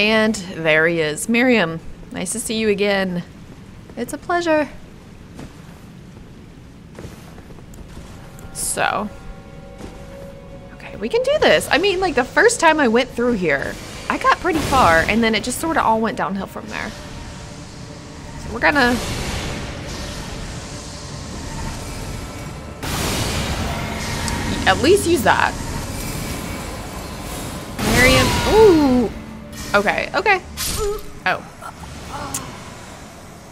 And there he is. Miriam, nice to see you again. It's a pleasure. So. Okay, we can do this. I mean, like, the first time I went through here, I got pretty far, and then it just sort of all went downhill from there. So we're gonna... At least use that. Miriam. Ooh. Okay, okay. Oh.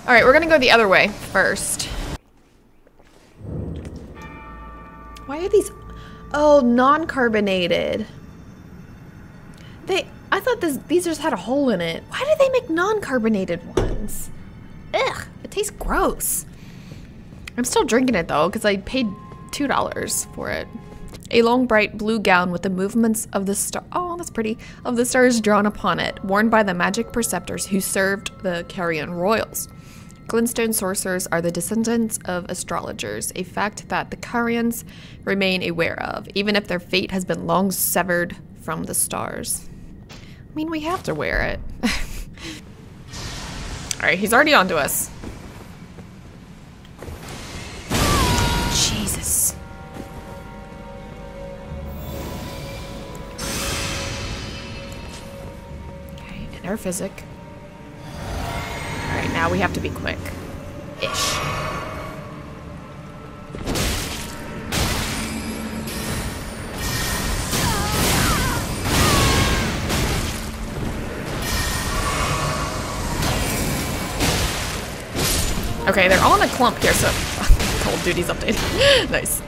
Alright, we're gonna go the other way first. Why are these... Oh, non-carbonated. They... I thought this, these just had a hole in it. Why do they make non-carbonated ones? Ugh, it tastes gross. I'm still drinking it though, because I paid $2 for it. A long bright blue gown with the movements of the star oh that's pretty of the stars drawn upon it, worn by the magic preceptors who served the Carian royals. Glintstone sorcerers are the descendants of astrologers, a fact that the Carians remain aware of, even if their fate has been long severed from the stars. I mean, we have to wear it. Alright, he's already onto us. Jesus. Inner physic. Alright, now we have to be quick. Ish. Okay, they're all in a clump here, so Call of Duty's updated. nice.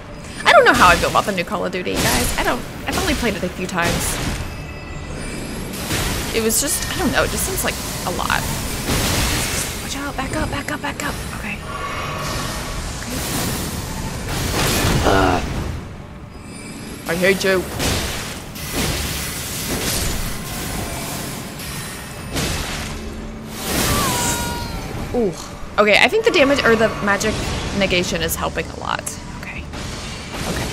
I don't know how I feel about the new Call of Duty, guys. I don't. I've only played it a few times. It was just, I don't know, it just seems like a lot. Watch out, back up, back up, back up. Okay. Okay. Uh, I hate you. Ooh. Okay, I think the damage or the magic negation is helping a lot. Okay. Okay.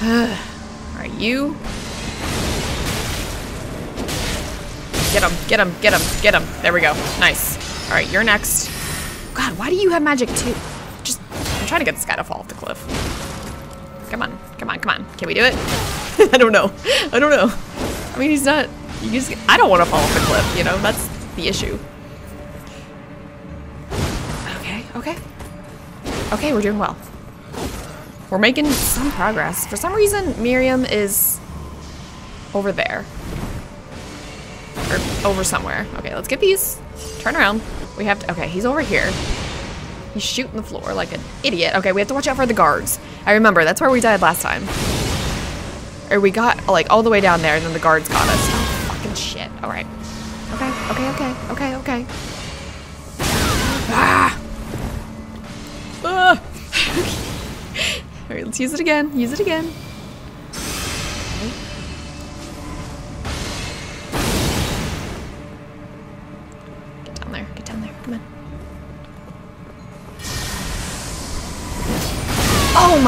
Alright, you. Get him, get him, get him, get him. There we go. Nice. Alright, you're next. God, why do you have magic too? Just, I'm trying to get this guy to fall off the cliff. Come on, come on, come on. Can we do it? I don't know. I don't know. I mean, he's not, I don't want to fall off the cliff, you know? That's the issue. Okay, okay. Okay, we're doing well. We're making some progress. For some reason, Miriam is over there. Or over somewhere. Okay, let's get these. Turn around. We have to, okay, he's over here. He's shooting the floor like an idiot. Okay, we have to watch out for the guards. I remember, that's where we died last time. Or we got, like, all the way down there and then the guards got us. Oh, fucking shit. Alright. Okay, okay, okay, okay, okay. Ah! Ah! Alright, let's use it again. Use it again.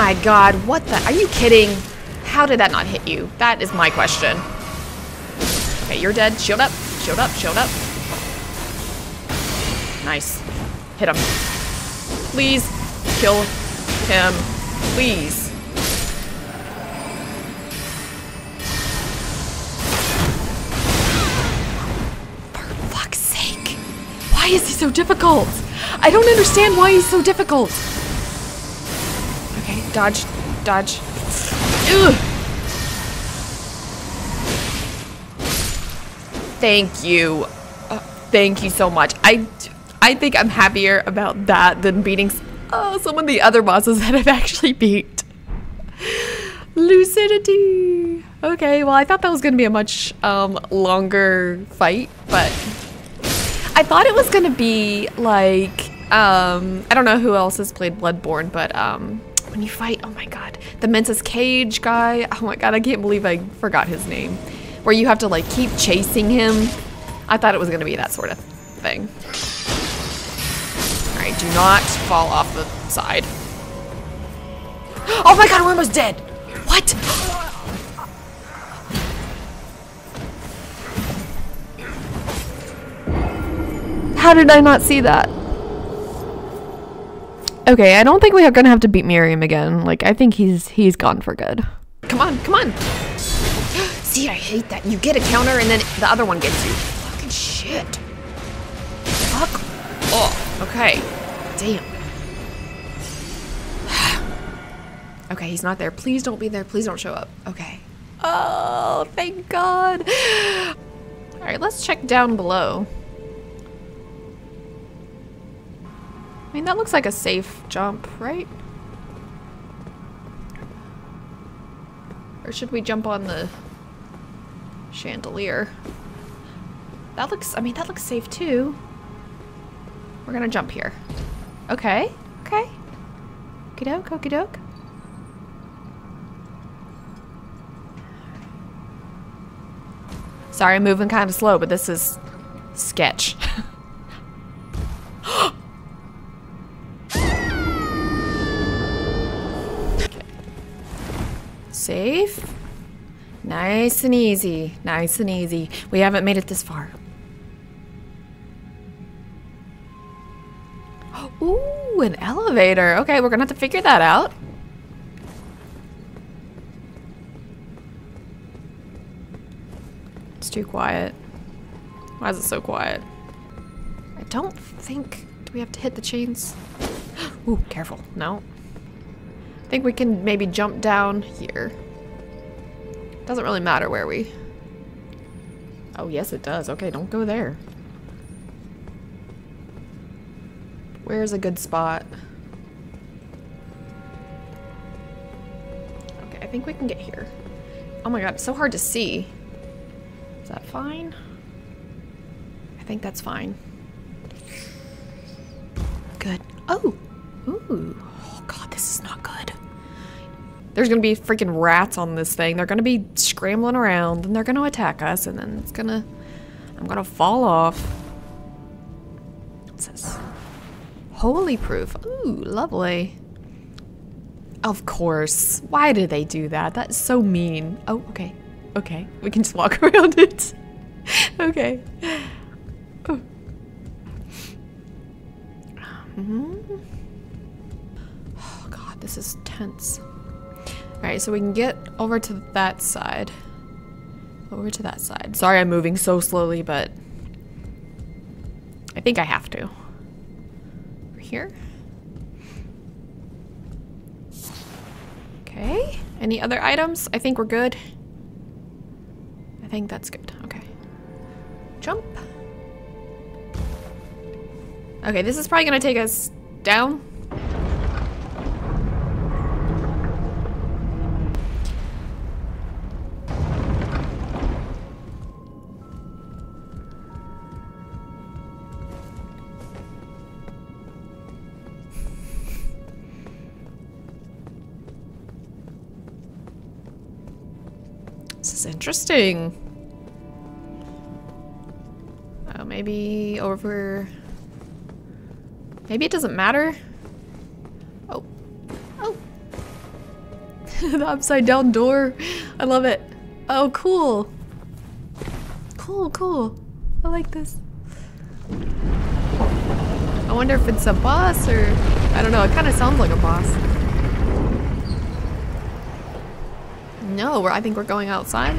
My god, what the? Are you kidding? How did that not hit you? That is my question. Okay, you're dead. Shield up. Shield up. Shield up. Nice. Hit him. Please kill him. Please. For fuck's sake. Why is he so difficult? I don't understand why he's so difficult. Dodge, dodge. Ugh. Thank you. Uh, thank you so much. I, I think I'm happier about that than beating oh, some of the other bosses that I've actually beat. Lucidity. Okay, well, I thought that was going to be a much um, longer fight, but I thought it was going to be like, um, I don't know who else has played Bloodborne, but um, when you fight, oh my god, the Mensis Cage guy. Oh my god, I can't believe I forgot his name. Where you have to like keep chasing him. I thought it was gonna be that sort of thing. All right, do not fall off the side. Oh my god, we're almost dead. What? How did I not see that? Okay, I don't think we are gonna have to beat Miriam again. Like, I think he's he's gone for good. Come on, come on. See, I hate that. You get a counter and then the other one gets you. Fucking shit. Fuck. Oh, okay. Damn. okay, he's not there. Please don't be there. Please don't show up. Okay. Oh, thank God. All right, let's check down below. I mean, that looks like a safe jump, right? Or should we jump on the chandelier? That looks, I mean, that looks safe too. We're gonna jump here. Okay, okay. Okie doke, okie doke. Sorry, I'm moving kind of slow, but this is sketch. Oh, Safe. Nice and easy. Nice and easy. We haven't made it this far. Ooh, an elevator. Okay, we're gonna have to figure that out. It's too quiet. Why is it so quiet? I don't think... Do we have to hit the chains? Ooh, careful. No. I think we can maybe jump down here. Doesn't really matter where we... Oh, yes it does. Okay, don't go there. Where's a good spot? Okay, I think we can get here. Oh my god, it's so hard to see. Is that fine? I think that's fine. Good. Oh! Ooh. There's gonna be freaking rats on this thing. They're gonna be scrambling around and they're gonna attack us and then it's gonna... I'm gonna fall off. What's this? Holy proof. Ooh, lovely. Of course. Why do they do that? That's so mean. Oh, okay. Okay. We can just walk around it. okay. Oh. Mm -hmm. oh god, this is tense. Alright, so we can get over to that side. Over to that side. Sorry I'm moving so slowly, but I think I have to. Over here. Okay. Any other items? I think we're good. I think that's good. Okay. Jump. Okay, this is probably gonna take us down. Interesting. Oh, maybe over... Maybe it doesn't matter. Oh. Oh. the upside down door. I love it. Oh, cool. Cool, cool. I like this. I wonder if it's a boss or... I don't know, it kind of sounds like a boss. No, I think we're going outside.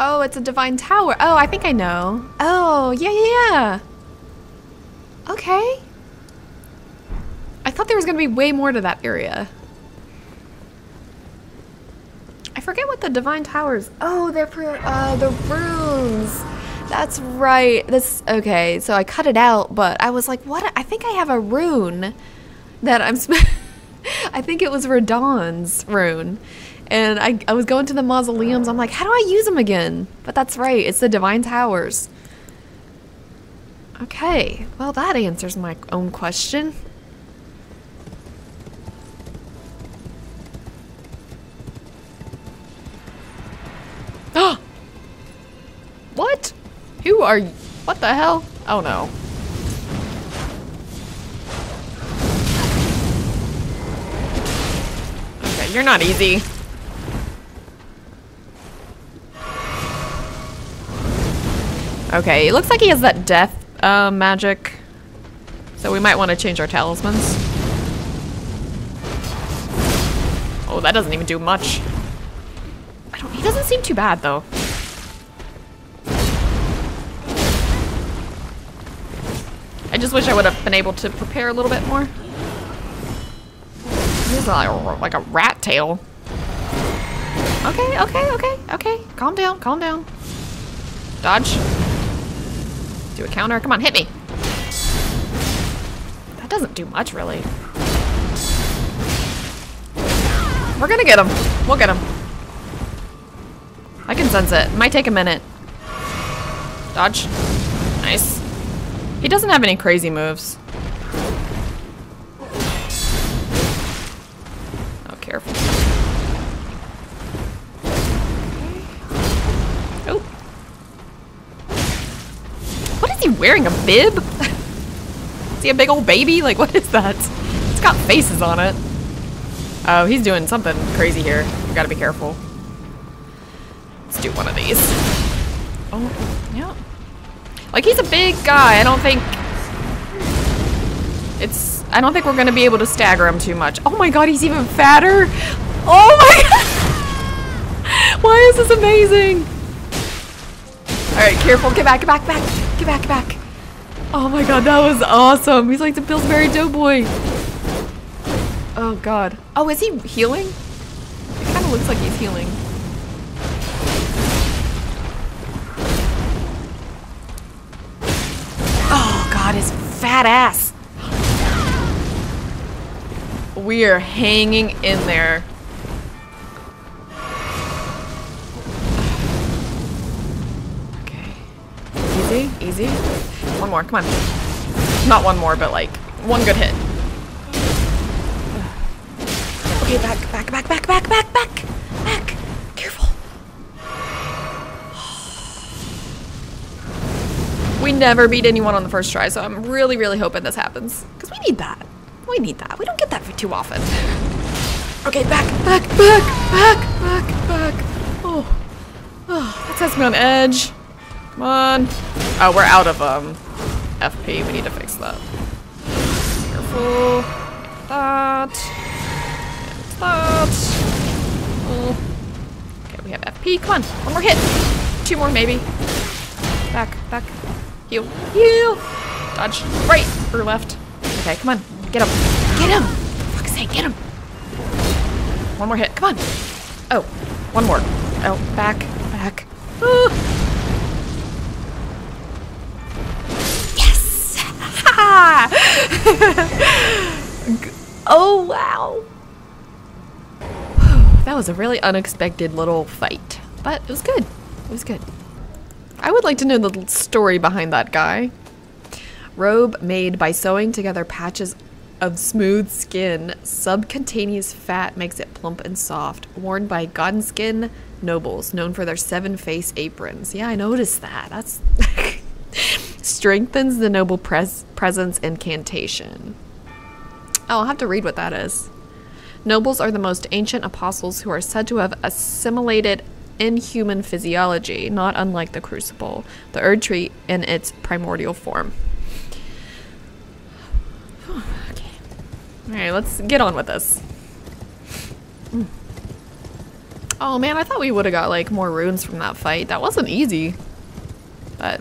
Oh, it's a divine tower. Oh, I think I know. Oh, yeah, yeah, yeah. Okay. I thought there was going to be way more to that area. I forget what the Divine Towers. Oh, they're for uh, the runes. That's right. This okay. So I cut it out, but I was like, what? I think I have a rune that I'm. I think it was Radahn's rune. And I, I was going to the mausoleums. I'm like, how do I use them again? But that's right. It's the Divine Towers. Okay. Well, that answers my own question. What? Who are you? What the hell? Oh no. Okay, you're not easy. Okay, it looks like he has that death uh, magic. So we might want to change our talismans. Oh, that doesn't even do much. he doesn't seem too bad though. I just wish I would have been able to prepare a little bit more. He's like, like a rat tail. Okay, okay, okay, okay. Calm down, calm down. Dodge. Do a counter. Come on, hit me. That doesn't do much, really. We're gonna get him. We'll get him. I can sense it. Might take a minute. Dodge. Nice. He doesn't have any crazy moves. Oh, careful. Oh. What is he wearing? A bib? is he a big old baby? Like, what is that? It's got faces on it. Oh, he's doing something crazy here. We gotta be careful. Let's do one of these. Oh, yeah. Like, he's a big guy. I don't think... It's... I don't think we're gonna be able to stagger him too much. Oh my god, he's even fatter! Oh my god! Why is this amazing? Alright, careful. Get back, get back, back. Get back, get back. Oh my god, that was awesome. He's like the Pillsbury Doughboy. Oh god. Oh, is he healing? It kind of looks like he's healing. badass. We are hanging in there. Okay. Easy, easy. One more, come on. Not one more, but like one good hit. Okay, back, back, back, back, back, back, back. We never beat anyone on the first try, so I'm really, really hoping this happens. Because we need that. We need that. We don't get that too often. Okay, back, back, back, back, back, back. Oh, oh that sets me on edge. Come on. Oh, we're out of um FP. We need to fix that. Careful. That. And that. Oh. Okay, we have FP. Come on. One more hit. Two more, maybe. Back, back. Heal. Heal! Dodge. Right or left. Okay, come on. Get him. Get him! For fuck's sake, get him! One more hit. Come on. Oh, one more. Oh, back, back. Yes! oh, wow. That was a really unexpected little fight, but it was good. It was good. I would like to know the story behind that guy. Robe made by sewing together patches of smooth skin. Subcutaneous fat makes it plump and soft. Worn by Godskin nobles, known for their seven face aprons. Yeah, I noticed that. That's strengthens the noble pres presence incantation. Oh, I'll have to read what that is. Nobles are the most ancient apostles who are said to have assimilated inhuman physiology, not unlike the crucible, the Erd tree in its primordial form. okay. Alright, let's get on with this. Oh man, I thought we would have got like more runes from that fight. That wasn't easy. But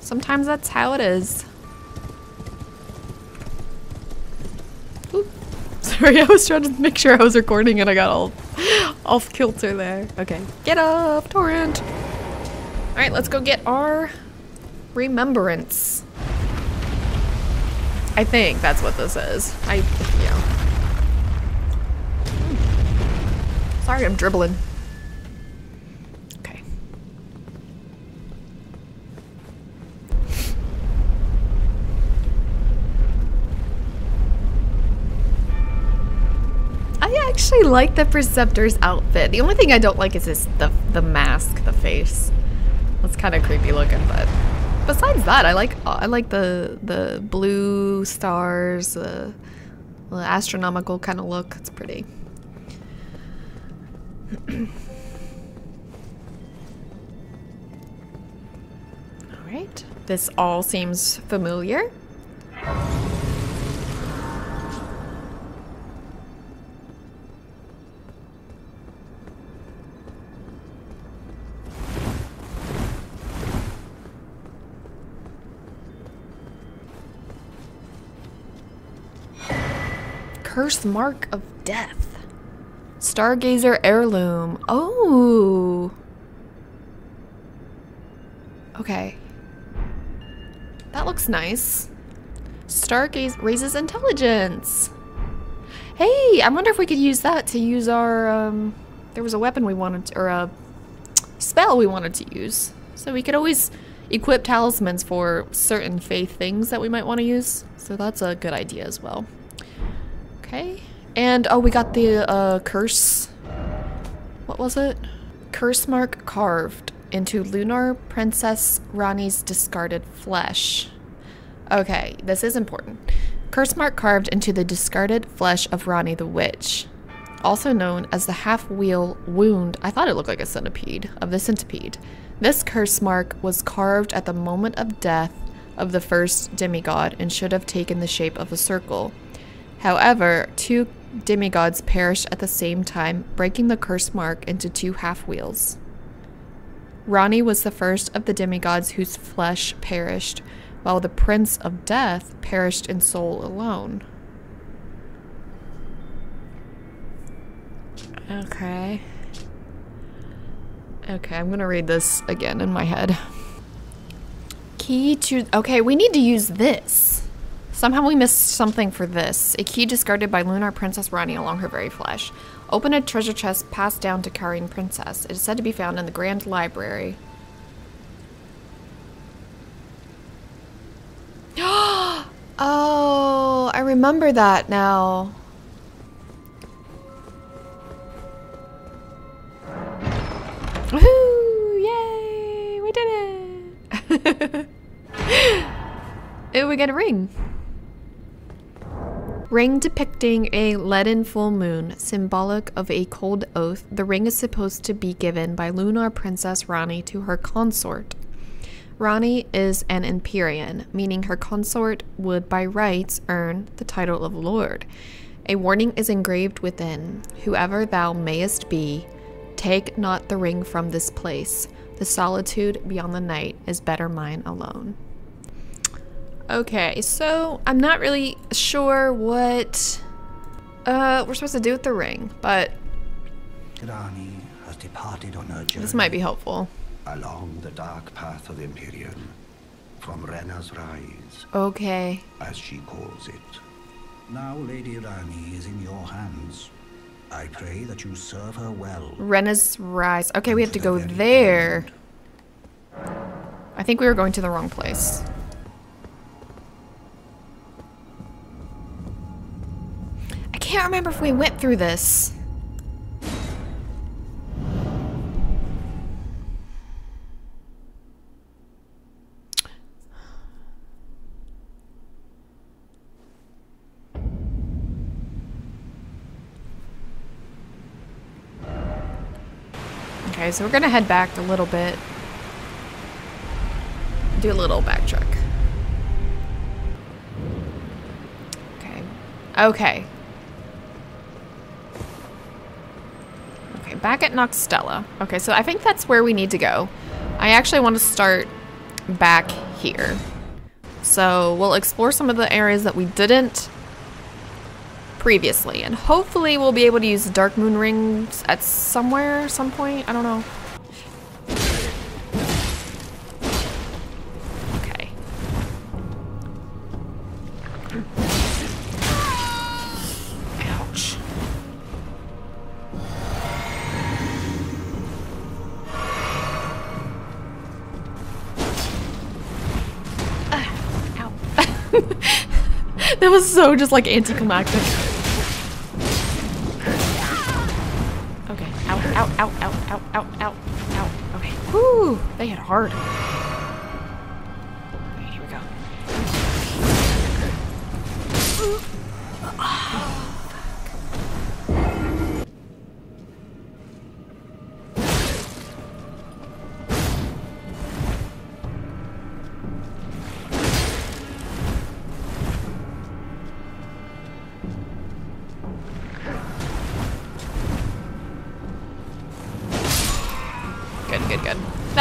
sometimes that's how it is. Sorry, I was trying to make sure I was recording and I got all off kilter there. Okay, get up, Torrent. All right, let's go get our remembrance. I think that's what this is. I, yeah. Hmm. Sorry, I'm dribbling. Okay. I actually like the Preceptor's outfit. The only thing I don't like is this the the mask, the face. That's kind of creepy looking, but besides that, I like I like the the blue stars, the, the astronomical kind of look. It's pretty. all right. This all seems familiar. Curse Mark of Death. Stargazer Heirloom. Oh. Okay. That looks nice. Stargaze raises intelligence. Hey, I wonder if we could use that to use our, um, there was a weapon we wanted, to, or a spell we wanted to use. So we could always equip talismans for certain faith things that we might want to use. So that's a good idea as well. Okay. And, oh, we got the, uh, curse. What was it? Curse mark carved into Lunar Princess Ranni's discarded flesh. Okay, this is important. Curse mark carved into the discarded flesh of Ranni the Witch. Also known as the half-wheel wound, I thought it looked like a centipede, of the centipede. This curse mark was carved at the moment of death of the first demigod and should have taken the shape of a circle. However, two demigods perished at the same time, breaking the curse mark into two half wheels. Ranni was the first of the demigods whose flesh perished, while the Prince of Death perished in soul alone. Okay. Okay, I'm gonna read this again in my head. Key to. Okay, we need to use this. Somehow we missed something for this. A key discarded by Lunar Princess Ranni along her very flesh. Open a treasure chest passed down to Carian Princess. It is said to be found in the Grand Library. oh, I remember that now. Woohoo! Yay! We did it! oh, we got a ring. Ring depicting a leaden full moon, symbolic of a cold oath, the ring is supposed to be given by Lunar Princess Ranni to her consort. Ranni is an Empyrean, meaning her consort would by rights earn the title of Lord. A warning is engraved within Whoever thou mayest be, take not the ring from this place. The solitude beyond the night is better mine alone. Okay, so I'm not really sure what uh, we're supposed to do with the ring, but Ranni has departed on her journey. This might be helpful. Along the dark path of Empyrean, from Rena's Rise. Okay. As she calls it. Now Lady Ranni is in your hands. I pray that you serve her well. Rena's Rise. Okay, we have to go there. I think we were going to the wrong place. Can't remember if we went through this. Okay, so we're gonna head back a little bit. Do a little backtrack. Okay. Okay. Okay, back at Nokstella. Okay, so I think that's where we need to go. I actually want to start back here. So we'll explore some of the areas that we didn't previously. And hopefully we'll be able to use the Dark Moon rings at somewhere, some point. I don't know. Was so just like anticlimactic. Okay. Ow, ow, ow, ow, ow, ow, ow, ow. Okay. Whoo! They hit hard. Okay, here we go.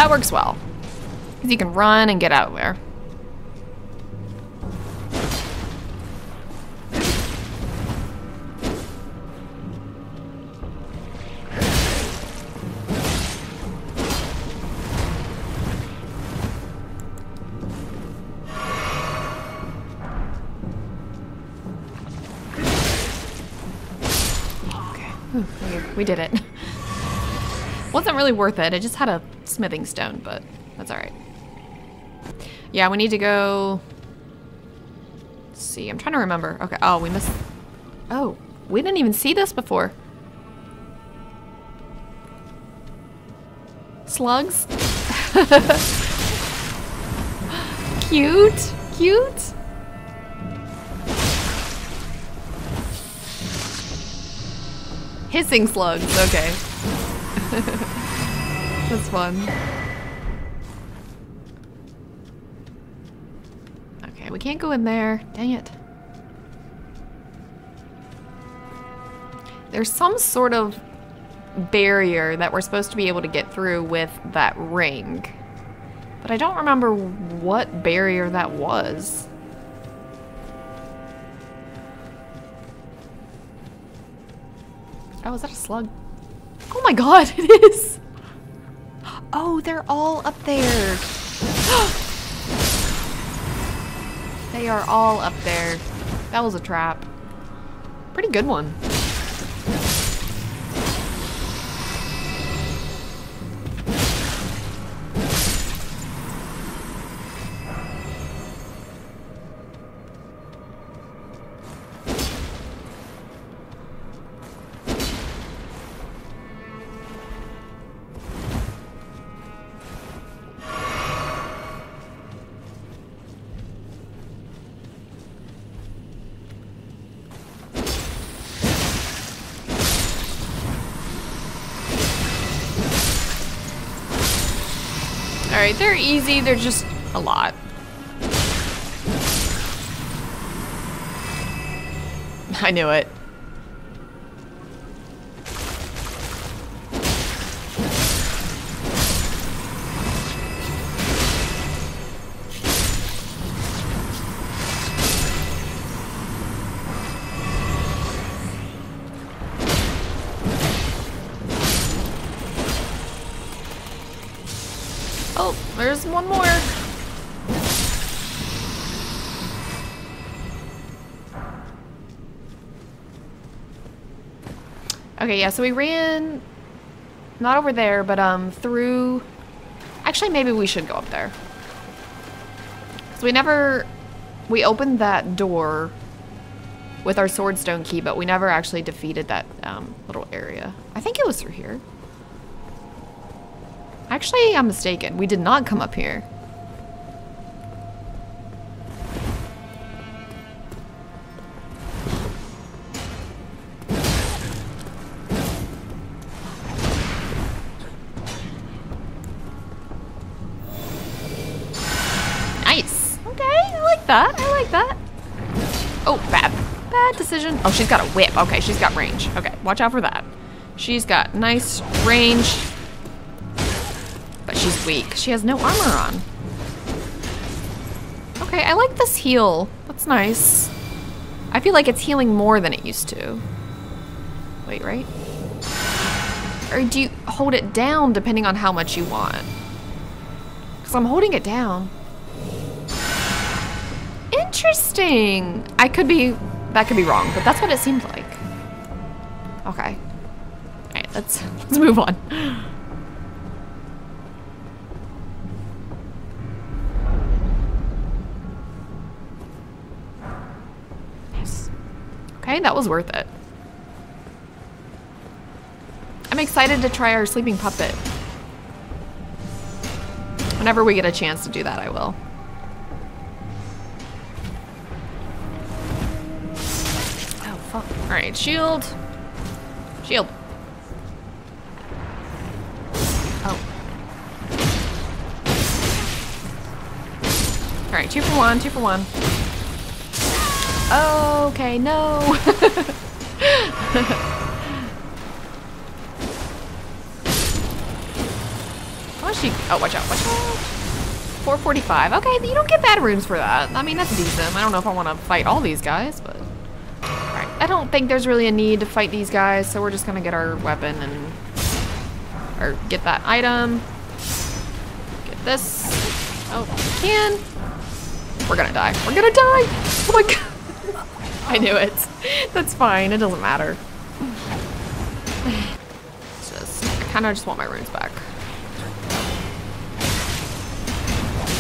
That works well. Because you can run and get out of there. Okay. We- did it. Wasn't really worth it. I just had a smithing stone, but that's alright. Yeah, we need to go... Let's see, I'm trying to remember. Okay, oh, we missed... Oh, we didn't even see this before. Slugs? cute, cute. Hissing slugs, okay. That's fun. Okay, we can't go in there. Dang it. There's some sort of barrier that we're supposed to be able to get through with that ring. But I don't remember what barrier that was. Oh, is that a slug? Oh my god, it is! Oh, they're all up there. they are all up there. That was a trap. Pretty good one. Alright, they're easy, they're just a lot. I knew it. Okay, yeah, so we ran not over there, but um through Actually, maybe we should go up there. So we never we opened that door with our swordstone key, but we never actually defeated that um, little area. I think it was through here. Actually, I'm mistaken. We did not come up here. Oh, she's got a whip. Okay, she's got range. Okay, watch out for that. She's got nice range. But she's weak. She has no armor on. Okay, I like this heal. That's nice. I feel like it's healing more than it used to. Wait, right? Or do you hold it down depending on how much you want? Because I'm holding it down. Interesting. I could be, that could be wrong, but that's what it seemed like. Okay. All right, let's let's move on. Okay, that was worth it. I'm excited to try our sleeping puppet. Whenever we get a chance to do that, I will. Alright, shield. Shield. Oh. Alright, two for one, two for one. Okay, no. Gosh, actually, oh, watch out, watch out. 445. Okay, you don't get bad runes for that. I mean, that's decent. I don't know if I want to fight all these guys, but... I don't think there's really a need to fight these guys, so we're just gonna get our weapon and... Or get that item. Get this. Oh, can. We're gonna die. We're gonna die! Oh my god! I knew it. That's fine. It doesn't matter. Just, I kind of just want my runes back.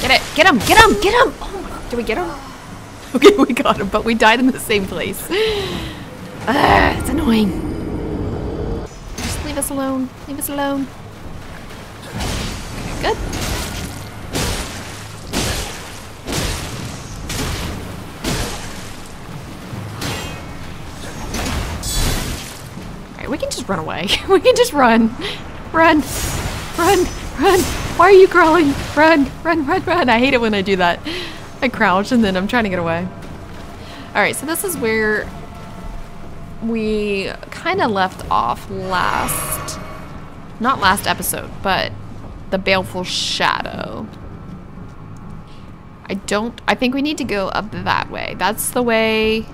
Get it! Get him! Get him! Get him! Oh my, did we get him? Okay, we got him, but we died in the same place. It's annoying. Just leave us alone. Leave us alone. Good. Alright, we can just run away. we can just run. Run. Run. Run. Why are you crawling? Run. Run, run, run. I hate it when I do that. I crouch and then I'm trying to get away. Alright, so this is where we kind of left off last, not last episode, but the Baleful Shadow. I don't, I think we need to go up that way. That's the way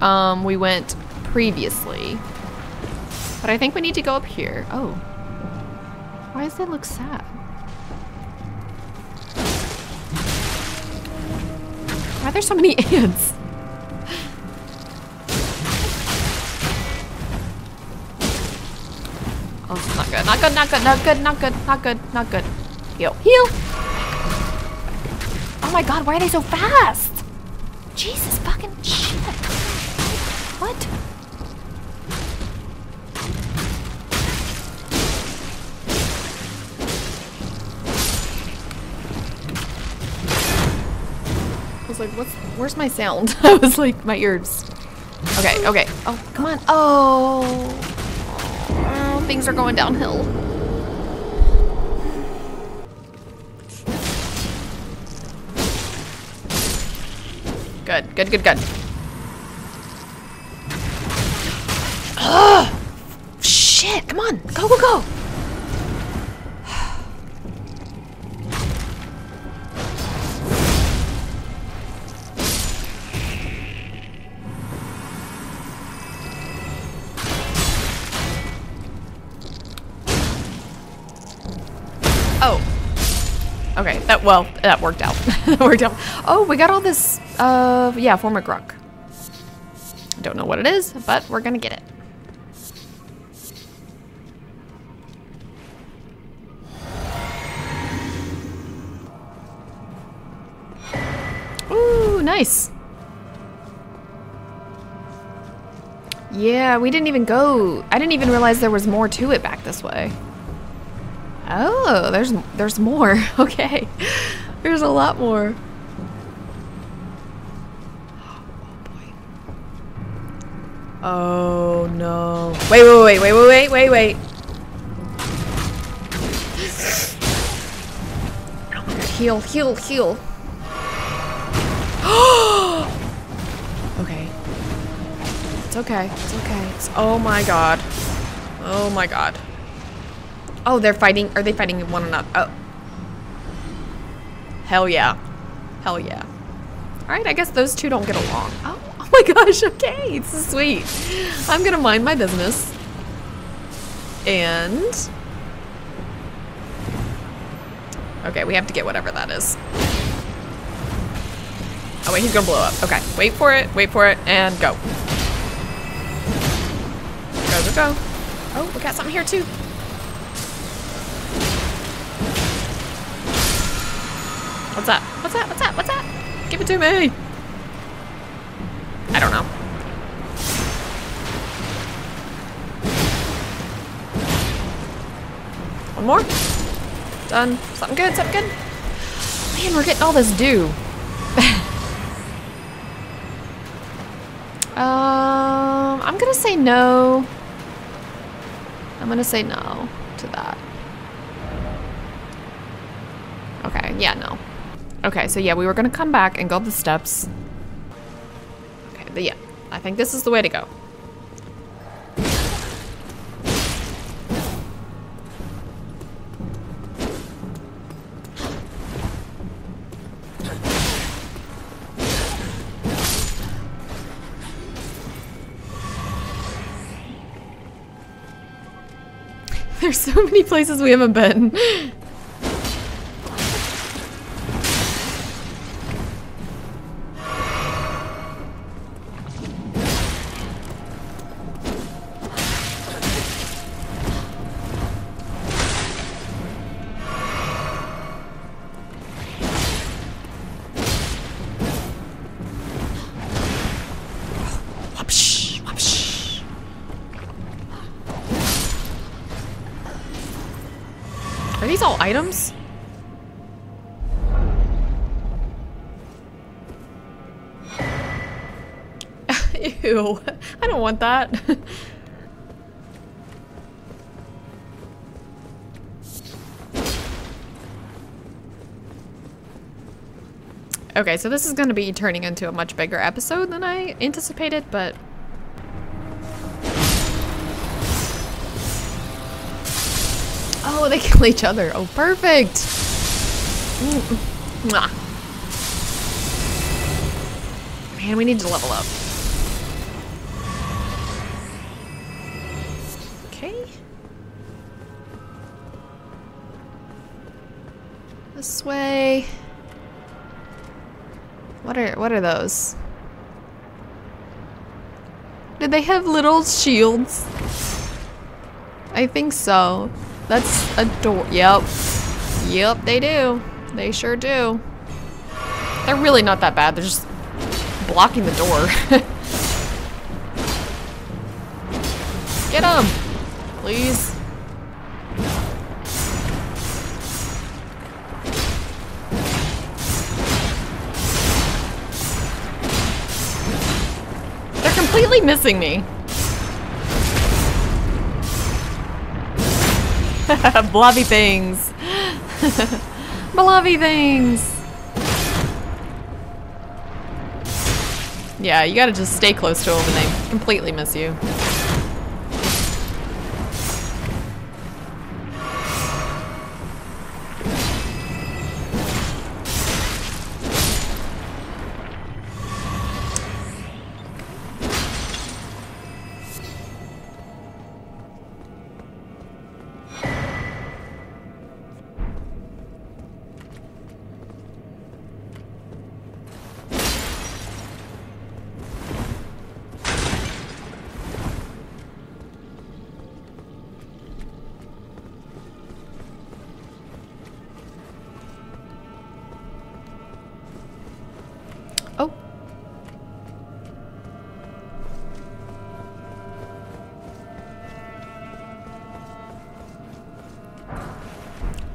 um, we went previously. But I think we need to go up here. Oh. Why does it look sad? Why are there so many ants? Oh, not good. Not good, not good, not good, not good, not good, not good. Heal. Heal! Oh my god, why are they so fast? Jesus fucking shit. What? Like, what's, where's my sound? I was like, my ears. Okay, okay. Oh, come on. Oh. oh things are going downhill. Good, good, good, good. Ugh! Shit, come on. Go, go, go. That, well, that worked out. that worked out. Oh, we got all this, uh, yeah, Formic Rock. Don't know what it is, but we're gonna get it. Ooh, nice. Yeah, we didn't even go. I didn't even realize there was more to it back this way. Oh, there's there's more. Okay. There's a lot more. Oh. No. Wait, wait, wait, wait, wait, wait, wait, wait. Heal, heal, heal. okay. It's okay. It's okay. It's oh my god. Oh my god. Oh, they're fighting. Are they fighting one another? Oh. Hell yeah. Hell yeah. Alright, I guess those two don't get along. Oh, oh my gosh, okay. it's sweet. I'm gonna mind my business. And... Okay, we have to get whatever that is. Oh wait, he's gonna blow up. Okay, wait for it, wait for it, and go. Go, go, go. Oh, we got something here too. What's that? What's that? What's that? What's that? Give it to me. I don't know. One more. Done. Something good, something good. Man, we're getting all this dew. um, I'm gonna say no. I'm gonna say no to that. Okay, yeah, no. Okay, so yeah, we were gonna come back and go up the steps. Okay, but yeah, I think this is the way to go. There's so many places we haven't been. Ew, I don't want that. okay, so this is going to be turning into a much bigger episode than I anticipated, but Oh, they kill each other. Oh, perfect. Mm. Man, we need to level up. What are what are those? Did they have little shields? I think so. That's a door. Yep. Yep, they do. They sure do. They're really not that bad. They're just blocking the door. Get them, please. Missing me. Blobby things. Blobby things. Yeah, you gotta just stay close to them and they completely miss you.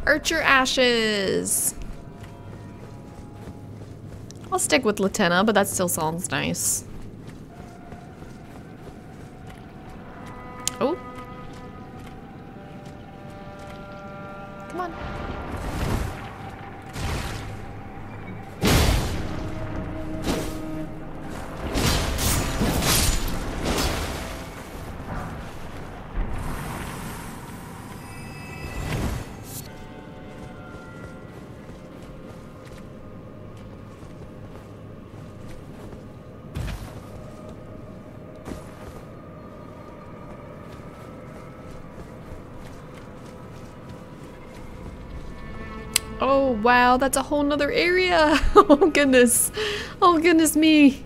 Archer ashes. I'll stick with Latenna, but that still sounds nice. Wow, that's a whole nother area. oh goodness. Oh goodness me.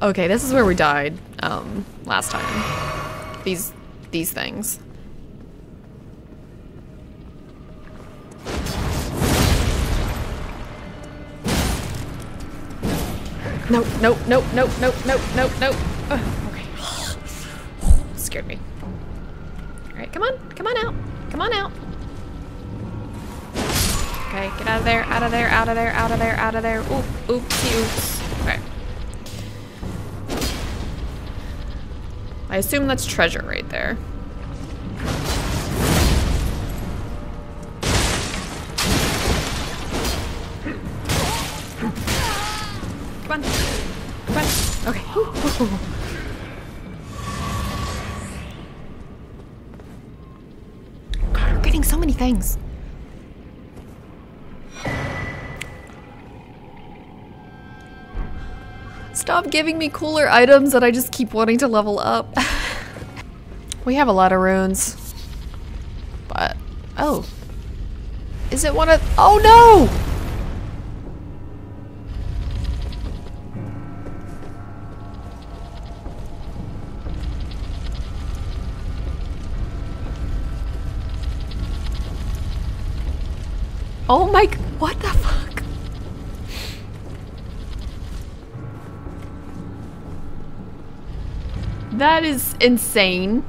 Okay, this is where we died um last time. These these things. Nope, nope, nope, nope, nope, nope, nope, nope. Okay. Scared me. Alright, come on, come on out. Come on out. Out of there, out of there, out of there, out of there, out of there. Oop, oopsie, oops. Okay. I assume that's treasure right there. Come on. Come on. Okay. God, we're getting so many things. Stop giving me cooler items that I just keep wanting to level up. we have a lot of runes. But, oh. Is it one of, oh no! Oh my, what the fuck? That is insane.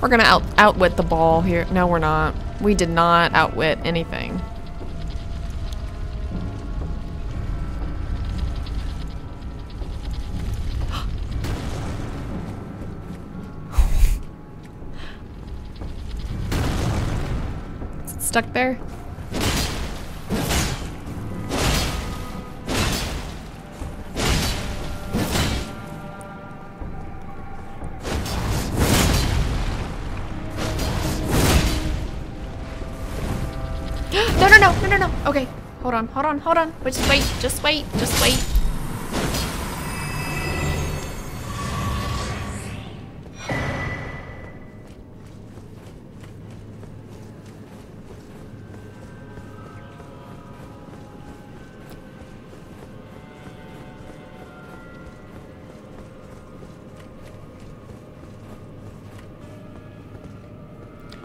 We're gonna out outwit the ball here. No, we're not. We did not outwit anything. stuck there? Hold on, hold on. Just wait, just wait, just wait.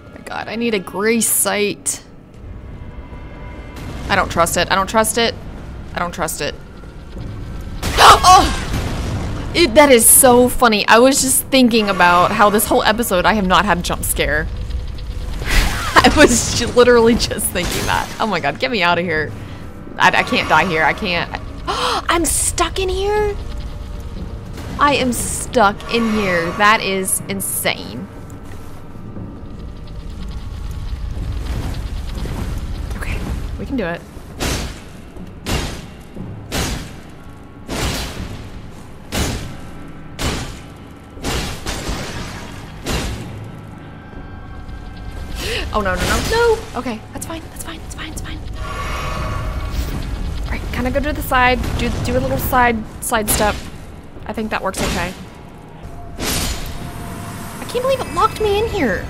Oh God, I need a grace site. I don't trust it. I don't trust it. I don't trust it. oh! It, that is so funny. I was just thinking about how this whole episode I have not had a jump scare. I was literally just thinking that. Oh my god, get me out of here. I, I can't die here. I can't. I'm stuck in here? I am stuck in here. That is insane. Okay, we can do it. Oh no, no, no, no! Okay, that's fine, that's fine, that's fine, that's fine. Alright, kinda go to the side, do, do a little side, side step. I think that works okay. I can't believe it locked me in here.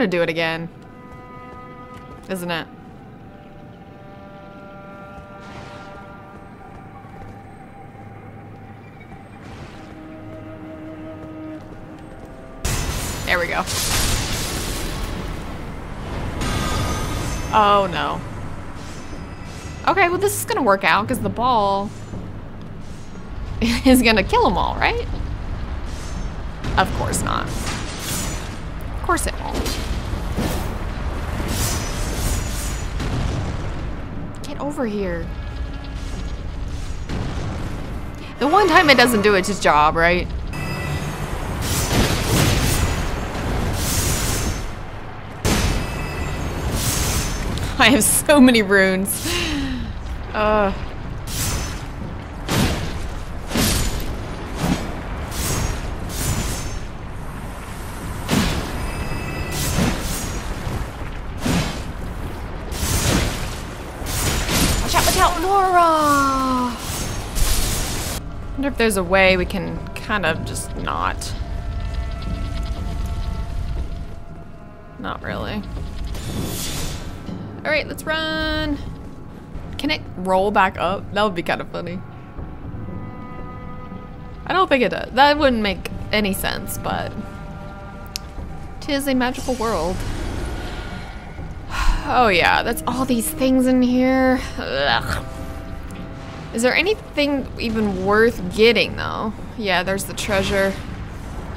Gonna do it again. Isn't it? There we go. Oh no. Okay, well this is gonna work out because the ball is gonna kill them all, right? Of course not. Over here. The one time it doesn't do its job, right? I have so many runes. Uh. There's a way we can kind of just not. Not really. Alright, let's run. Can it roll back up? That would be kind of funny. I don't think it does. That wouldn't make any sense, but... Tis a magical world. Oh yeah, that's all these things in here. Ugh. Is there anything even worth getting though? Yeah, there's the treasure.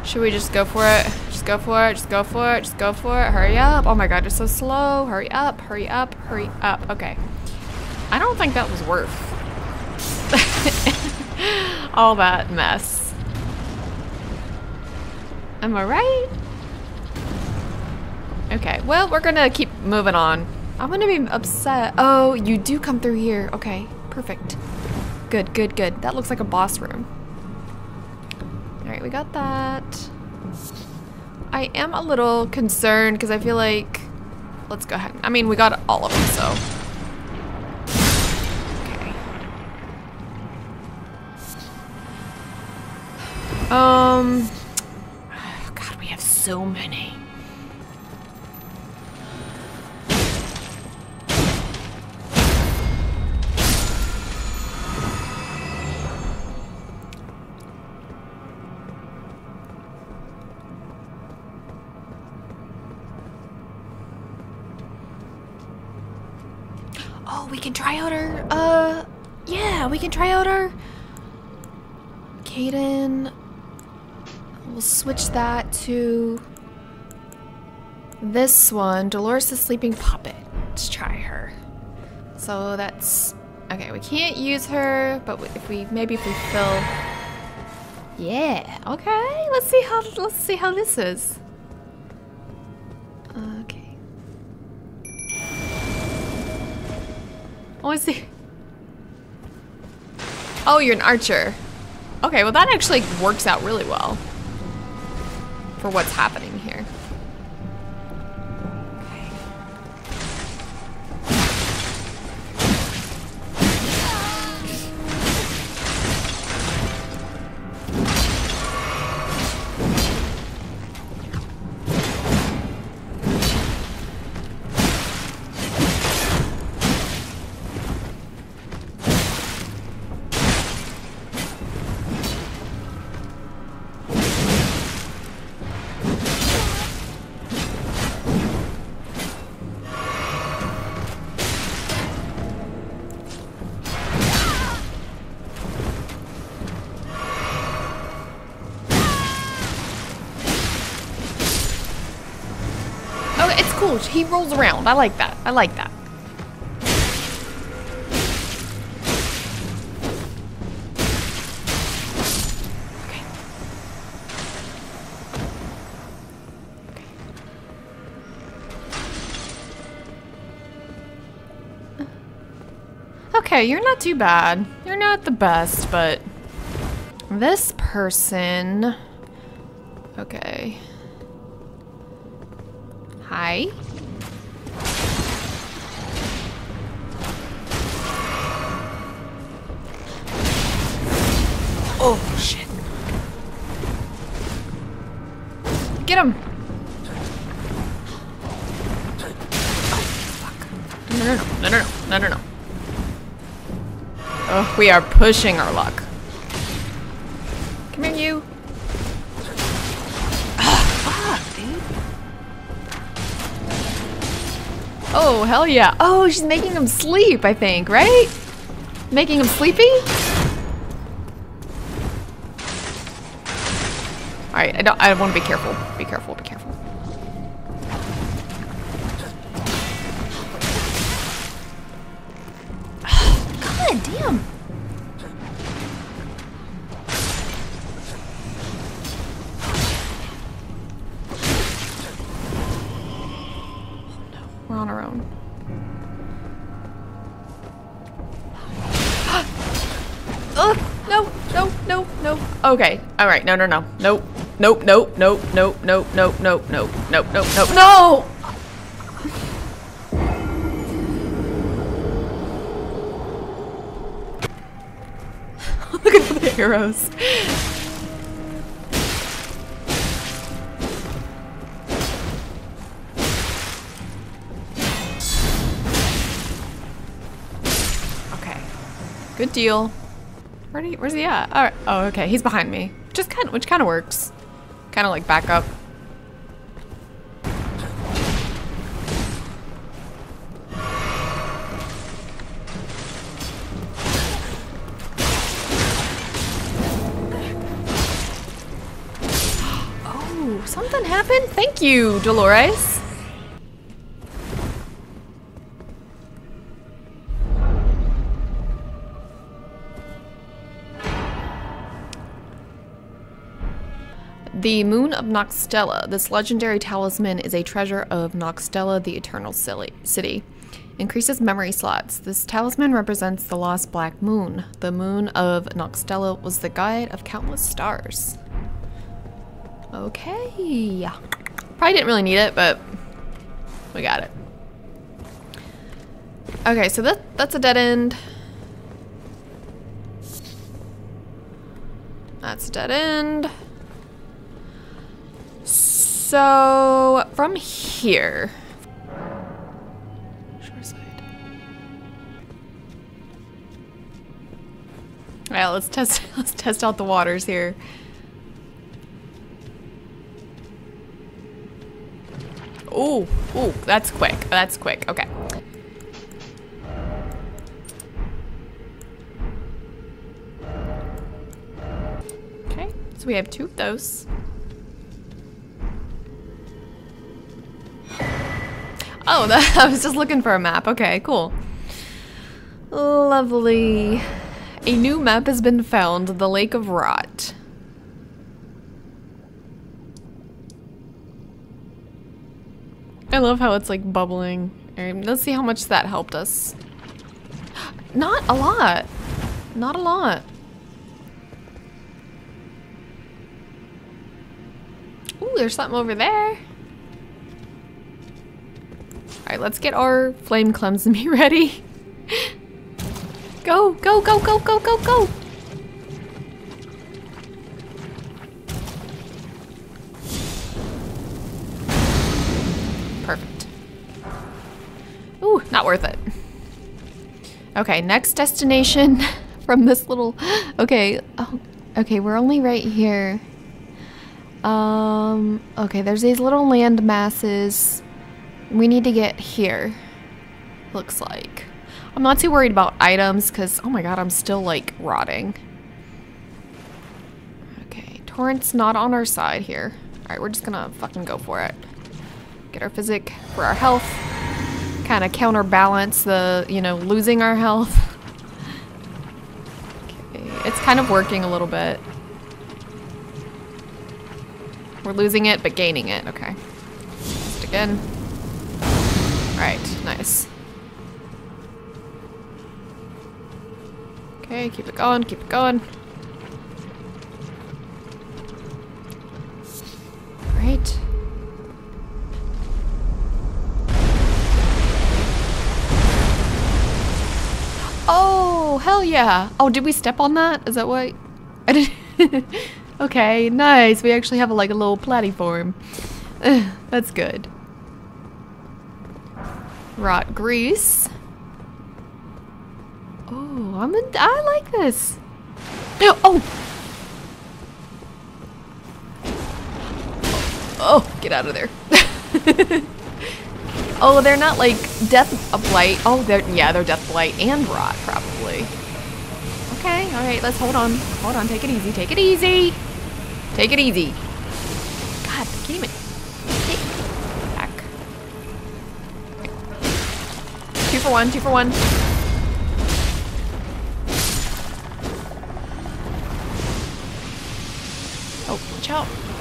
Should we just go for it? Just go for it. Just go for it. Just go for it. Hurry up. Oh my god, you're so slow. Hurry up. Hurry up. Hurry up. Okay. I don't think that was worth all that mess. Am I right? Okay, well, we're gonna keep moving on. I'm gonna be upset. Oh, you do come through here. Okay, perfect. Good, good, good. That looks like a boss room. Alright, we got that. I am a little concerned because I feel like... Let's go ahead. I mean, we got all of them, so... Okay. Um... God, we have so many. Try out our, uh, yeah, we can try out our Kaiden. We'll switch that to this one, Dolores the Sleeping Puppet. Let's try her. So that's, okay, we can't use her, but if we, maybe if we fill, yeah, okay, let's see how, let's see how this is. Oh, is he? Oh, you're an archer. Okay, well that actually works out really well for what's happening He rolls around. I like that. I like that. Okay, you're not too bad. You're not the best, but this person. Okay. Hi. Get him! No, no, no, no, no, no, no, no. Oh, we are pushing our luck. Come here, you. Oh, hell yeah. Oh, she's making him sleep, I think, right? Making him sleepy? I don't I wanna be careful. Be careful, be careful. God damn. We're on our own. Ugh, no, no, no, no. Okay, all right, no, no, no, nope, nope, nope, nope, nope, nope, nope, nope, nope, nope, nope, nope, no! Look at the arrows. Okay. Good deal. Where he, where's he at? Right. Oh, okay. He's behind me. Just kind of, which kind of works. Kind of like back up. Oh, something happened? Thank you, Dolores. The Moon of Nokstella. This legendary talisman is a treasure of Nokstella, the Eternal City. Increases memory slots. This talisman represents the lost black moon. The moon of Nokstella was the guide of countless stars. Okay. Probably didn't really need it, but we got it. Okay, so that that's a dead end. That's a dead end. So, from here. Shore. Alright, let's test let's test out the waters here. Ooh, ooh, that's quick. That's quick. Okay. Okay, so we have two of those. Oh, that, I was just looking for a map. Okay, cool. Lovely. A new map has been found, the Lake of Rot. I love how it's like bubbling. Right, let's see how much that helped us. Not a lot. Not a lot. Ooh, there's something over there. Let's get our Flame, Cleanse Me ready. go, go, go, go, go, go, go! Perfect. Ooh, not worth it. Okay, next destination from this little... Okay, oh, okay, we're only right here. Um, okay, there's these little land masses. We need to get here. Looks like. I'm not too worried about items because, oh my god, I'm still like rotting. Okay, Torrent's not on our side here. Alright, we're just gonna fucking go for it. Get our physick for our health. Kind of counterbalance the, you know, losing our health. okay, it's kind of working a little bit. We're losing it, but gaining it. Okay. Just again. Alright, nice. Okay, keep it going, keep it going. Great. Oh, hell yeah. Oh, did we step on that? Is that what? I did Okay, nice. We actually have a, like a little platform. That's good. Rot grease. Oh, I'm in, I like this. Oh. Oh, get out of there. oh, they're not like death blight. Oh, they're yeah, they're death blight and rot probably. Okay, all right, let's hold on. Hold on, take it easy, take it easy. Take it easy. God, I can't even. For one, two for one. Oh, watch out.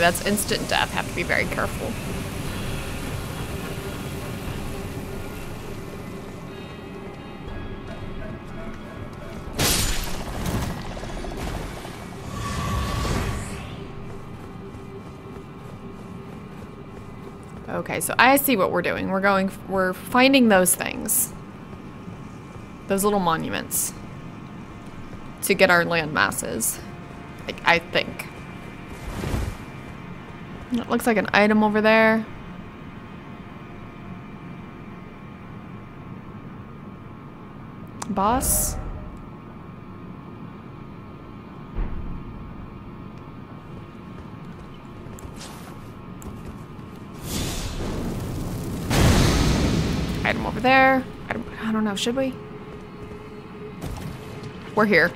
That's instant death. Have to be very careful. Okay, so I see what we're doing. We're going, we're finding those things. Those little monuments. To get our land masses. Like, I think. It looks like an item over there. Boss? Item over there. I don't know, should we? We're here.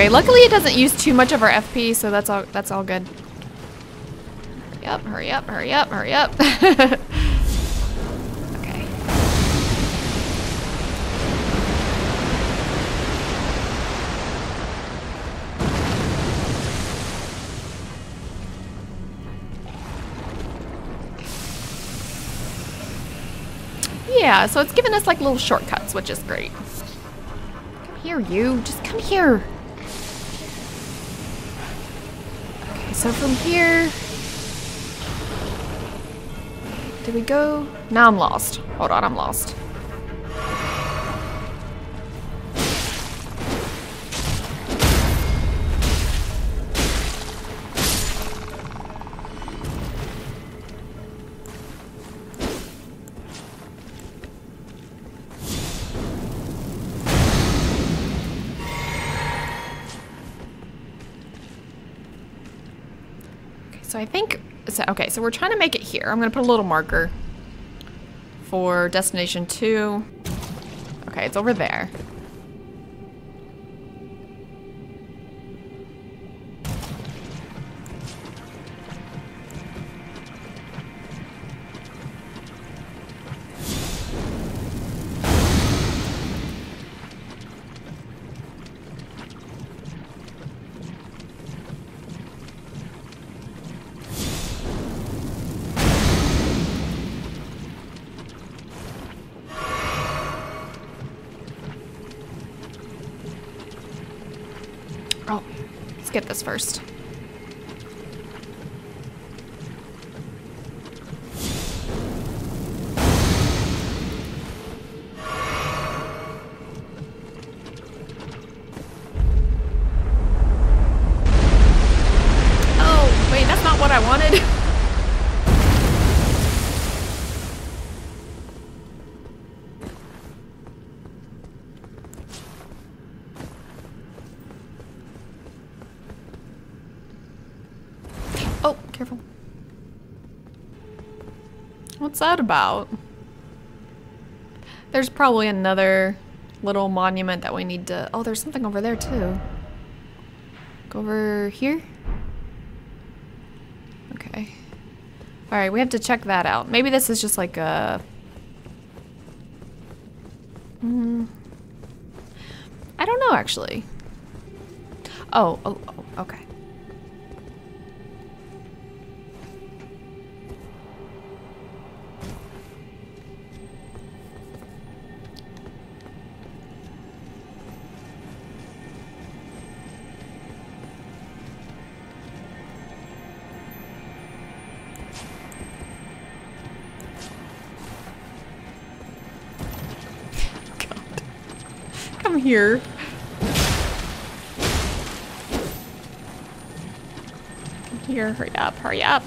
Okay, luckily it doesn't use too much of our FP, so that's all that's all good. Up, hurry up, hurry up, hurry up. okay. Yeah, so it's giving us like little shortcuts, which is great. Come here, you. Just come here. Okay, so from here... Did we go? Now I'm lost. Hold on, I'm lost. Okay, so we're trying to make it here. I'm gonna put a little marker for destination two. Okay, it's over there. This first. That about? There's probably another little monument that we need to... Oh, there's something over there too. Go over here? Okay. Alright, we have to check that out. Maybe this is just like a... Hmm. I don't know, actually. Oh, oh, oh, okay. Here. Here, hurry up, hurry up.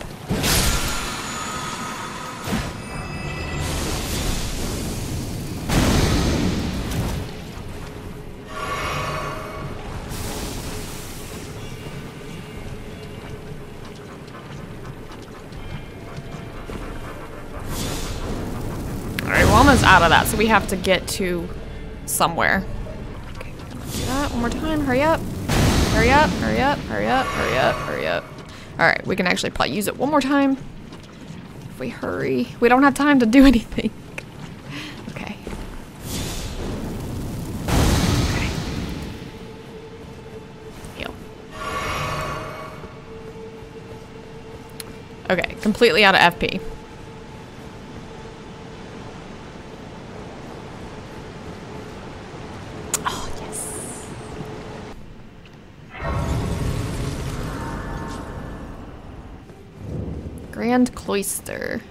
Out of that, so we have to get to somewhere. One more time. Hurry up. Hurry up, hurry up, hurry up, hurry up, hurry up. Alright, we can actually probably use it one more time. If we hurry. We don't have time to do anything. Okay. Okay. Okay, completely out of FP. cloister.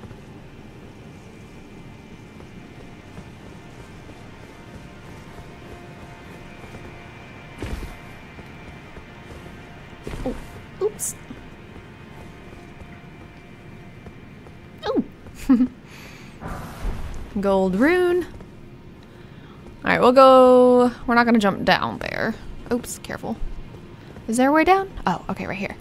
Oh, oops. Oh! Gold rune. Alright, we'll go... We're not going to jump down there. Oops, careful. Is there a way down? Oh, okay, right here.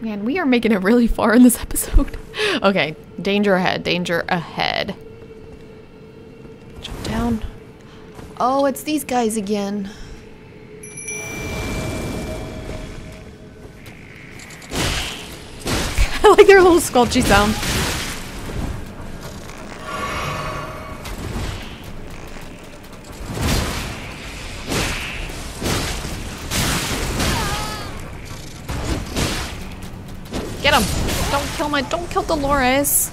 Man, we are making it really far in this episode. okay, danger ahead, danger ahead. Jump down. Oh, it's these guys again. I like their little squelchy sound. Dolores!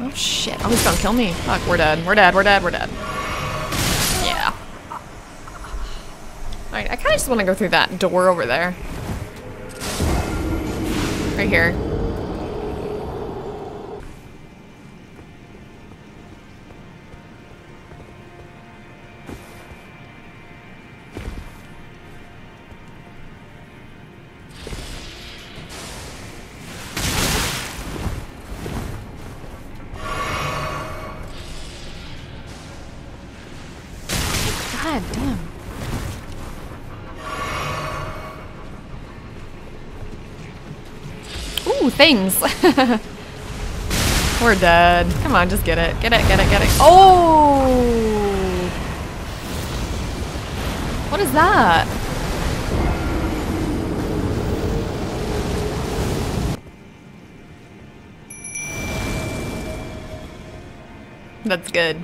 Oh shit, oh he's gonna kill me. Fuck, we're dead, we're dead, we're dead, we're dead. Yeah. Alright, I kinda just wanna go through that door over there. Right here. Things. We're dead. Come on, just get it. Get it, get it, get it. Oh! What is that? That's good.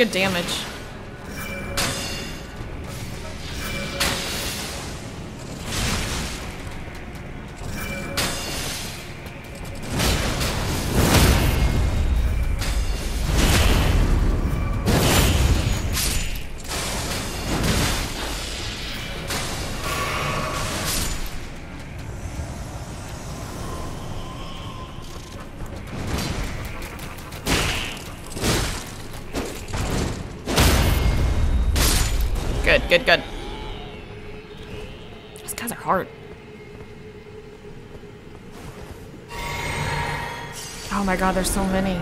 Good damage. Good, good. These guys are hard. Oh my god, there's so many.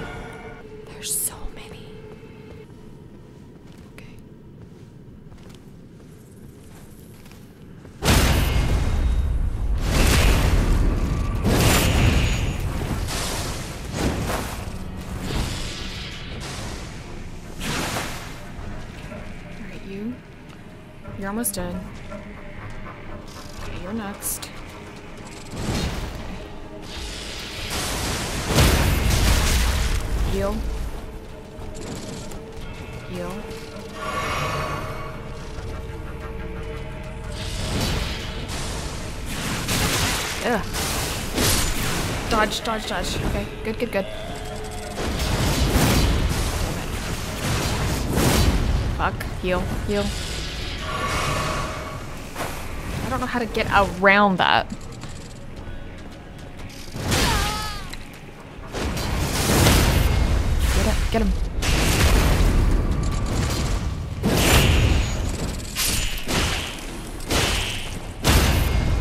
Almost dead. Okay, you're next. Heal. Heal. Ugh. Dodge, dodge, dodge. Okay, good, good, good. Fuck. Heal, heal. How to get around that. Get it, get him.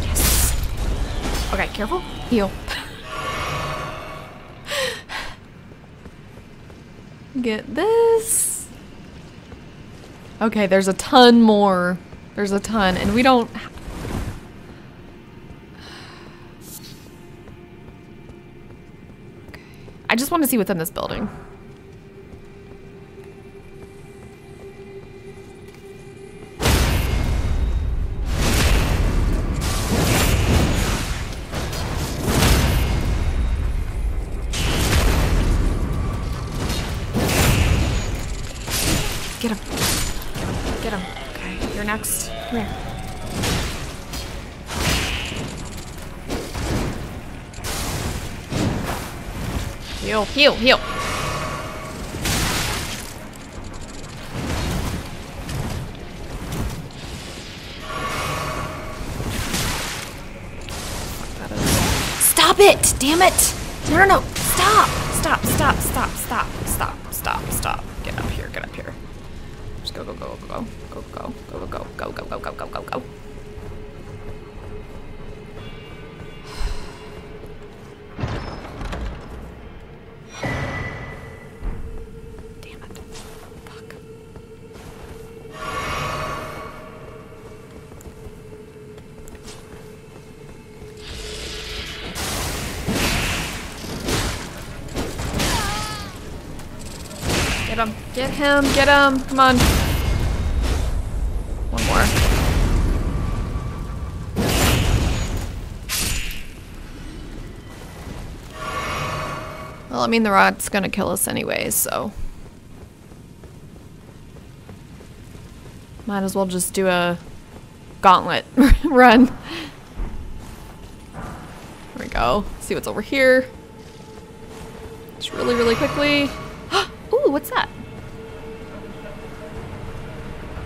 Yes. Okay, careful. Heal. Get this. Okay, there's a ton more. There's a ton, and we don't. Want to see what's in this building. Heal, heal, heal. Stop it! Damn it! No, no, no! Stop! Stop, stop, stop, stop, stop, stop, stop. Get up here, get up here. Just go, go, go, go, go, go, go, go, go, go, go, go, go, go, go, go. Him. Get him. Come on. One more. Well, I mean, the rot's gonna kill us anyways, so. Might as well just do a gauntlet run. There we go. See what's over here. Just really, really quickly. Ooh, what's that?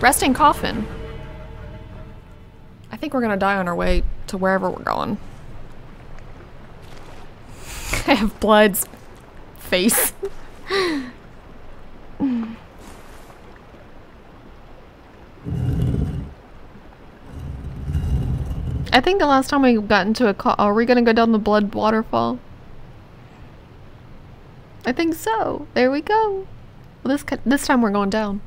Resting coffin. I think we're gonna die on our way to wherever we're going. I have Blood's face. I think the last time we got into a car, are we gonna go down the blood waterfall? I think so. There we go. Well, this this time we're going down.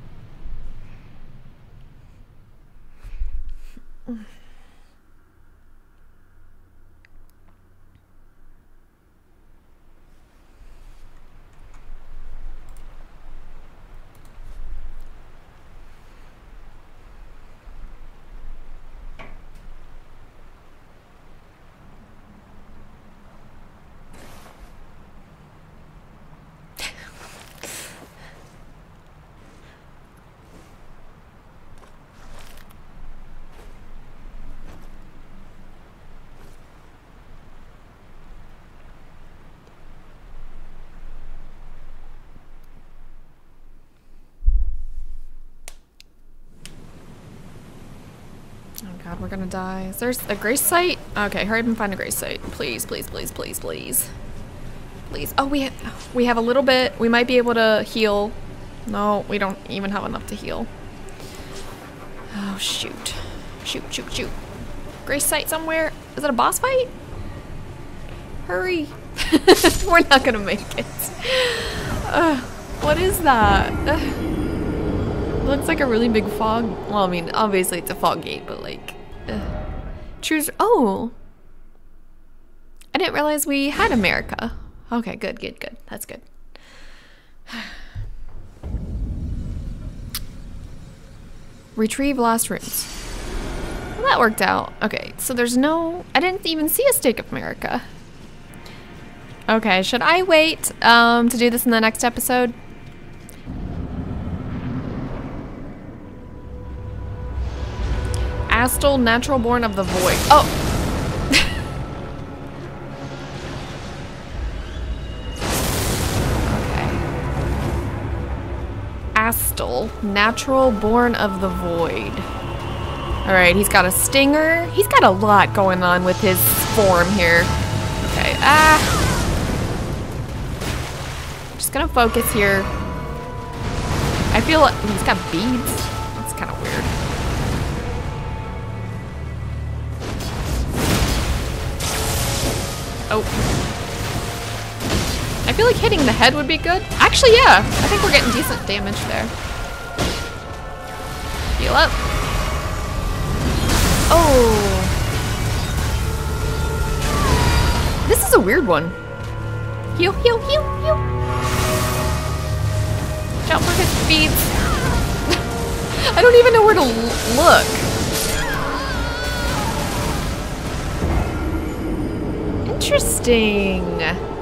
Oh god, we're gonna die. Is there a grace site? Okay, hurry up and find a grace site. Please, please, please, please, please. Please. Oh, we, ha we have a little bit. We might be able to heal. No, we don't even have enough to heal. Oh, shoot. Shoot, shoot, shoot. Grace site somewhere? Is it a boss fight? Hurry. we're not gonna make it. Uh, what is that? Uh, looks like a really big fog. Well, I mean, obviously it's a fog gate, but like, Oh, I didn't realize we had America. Okay, good, good, good. That's good. Retrieve lost runes. Well, that worked out. Okay, so there's no. I didn't even see a stake of Marika. Okay, should I wait um, to do this in the next episode? Astel, natural born of the void. Oh! okay. Astel, natural born of the void. Alright, he's got a stinger. He's got a lot going on with his form here. Okay, ah. Just gonna focus here. I feel like he's got beads. Hitting the head would be good. Actually, yeah. I think we're getting decent damage there. Heal up. Oh. This is a weird one. Heal, heal, heal, heal. Jump for his feet. I don't even know where to look. Interesting.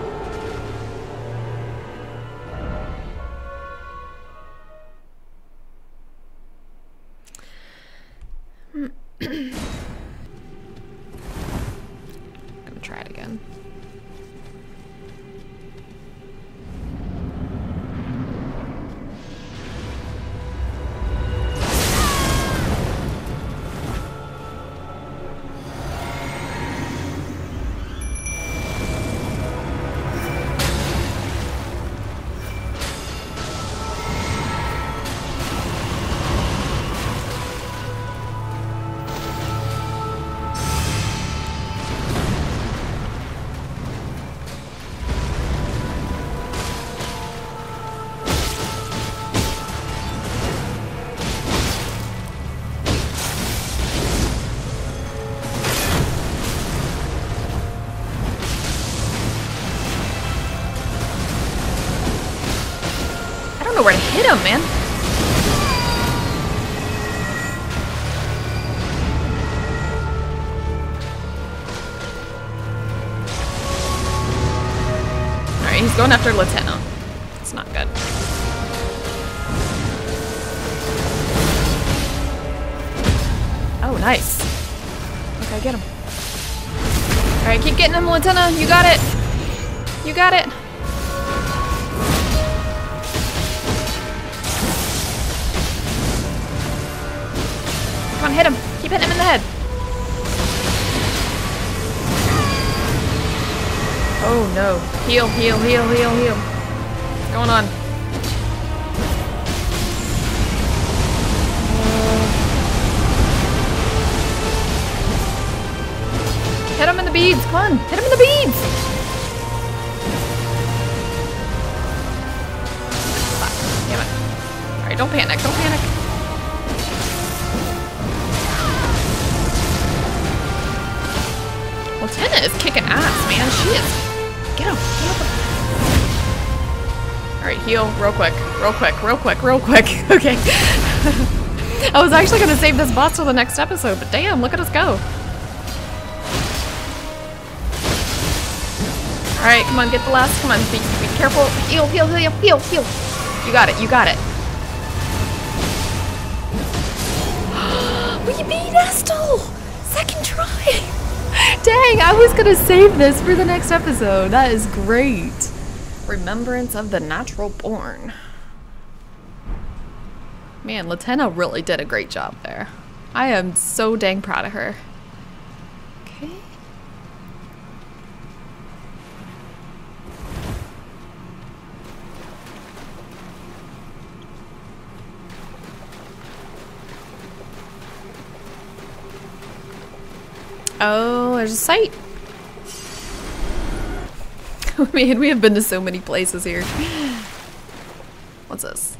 He's going after Latenna. It's not good. Oh, nice. Okay, get him. Alright, keep getting him, Latenna. You got it. You got it. Oh no. Heal, heal, heal, heal, heal. What's going on? Hit him in the beads. Come on. Hit him in the beads. Fuck. Damn it. Alright, don't panic. Real quick, real quick, real quick, real quick. Okay. I was actually gonna save this boss for the next episode, but damn, look at us go. All right, come on, get the last. Come on, be, be careful. Heal, heal, heal, heal, heal. You got it. You got it. we beat Estel. Second try. Dang, I was gonna save this for the next episode. That is great. Remembrance of the Natural Born. Man, Latenna really did a great job there. I am so dang proud of her. Okay. Oh, there's a site. Man, we have been to so many places here. What's this?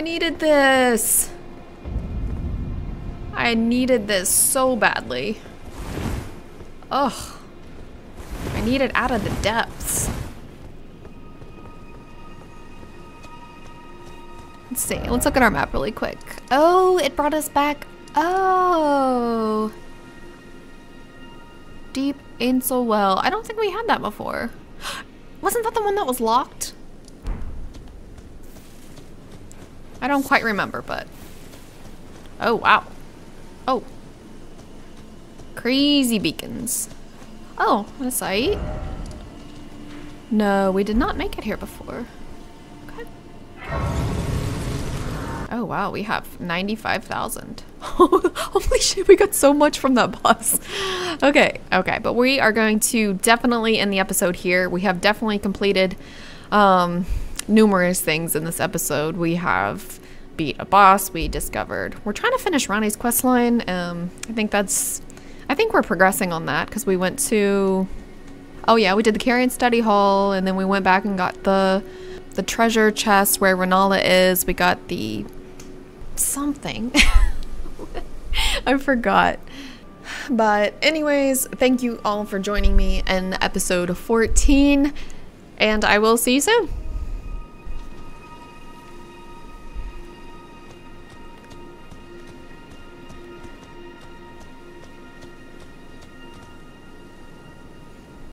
I needed this. I needed this so badly. Ugh. I need it out of the depths. Let's see. Let's look at our map really quick. Oh, it brought us back. Oh. Deep Ainsel Well. I don't think we had that before. Wasn't that the one that was locked? I don't quite remember, but... Oh, wow. Oh. Crazy beacons. Oh, what a site. No, we did not make it here before. Okay. Oh wow, we have 95,000. Holy shit, we got so much from that boss. Okay, okay, but we are going to definitely end the episode here. We have definitely completed um, numerous things in this episode. We have beat a boss, we discovered. We're trying to finish Ranni's quest line. Um, I think that's, I think we're progressing on that because we went to, oh yeah, we did the Carian Study Hall and then we went back and got the the treasure chest where Renala is. We got the something. I forgot. But, anyways, thank you all for joining me in episode 14, and I will see you soon.